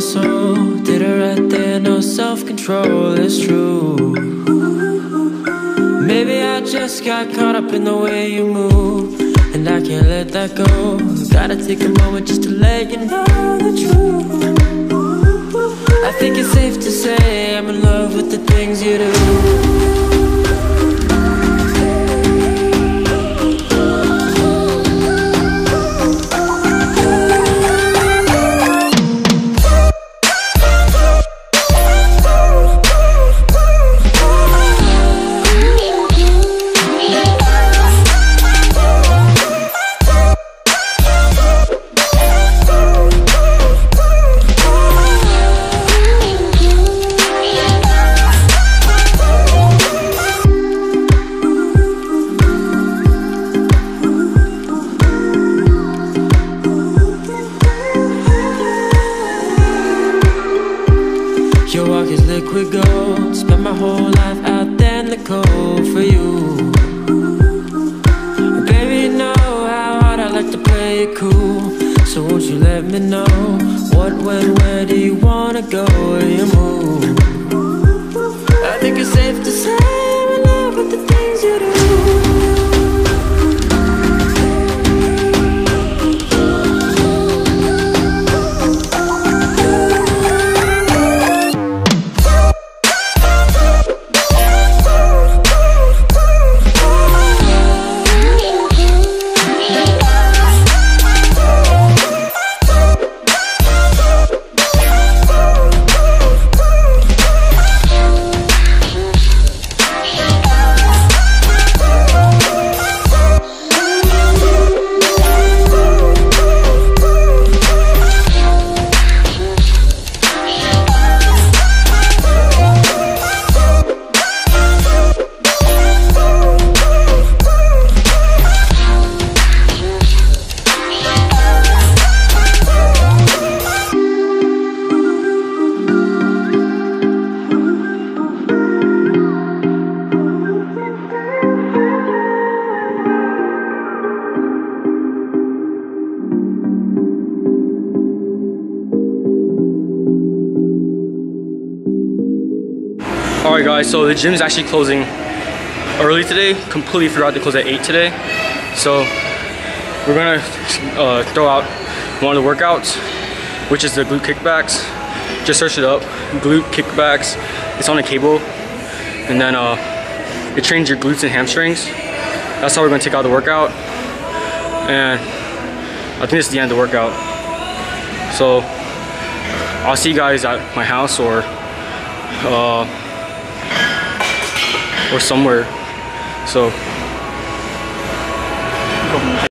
soul. Did it right there, no self-control, it's true. Maybe I just got caught up in the way you move. And I can't let that go. Gotta take a moment just to let you know the truth. I think it's safe to say I'm in love with the things you do. Walk go Spend my whole life out there in the cold for you. Baby, you know how hard I like to play it cool. So won't you let me know what, when, where do you wanna go? Do you move? I think it's safe to say Alright guys, so the gym is actually closing early today. Completely forgot to close at 8 today. So we're gonna uh, throw out one of the workouts, which is the glute kickbacks. Just search it up, glute kickbacks. It's on a cable. And then uh, it trains your glutes and hamstrings. That's how we're gonna take out the workout. And I think this is the end of the workout. So I'll see you guys at my house or uh, or somewhere. So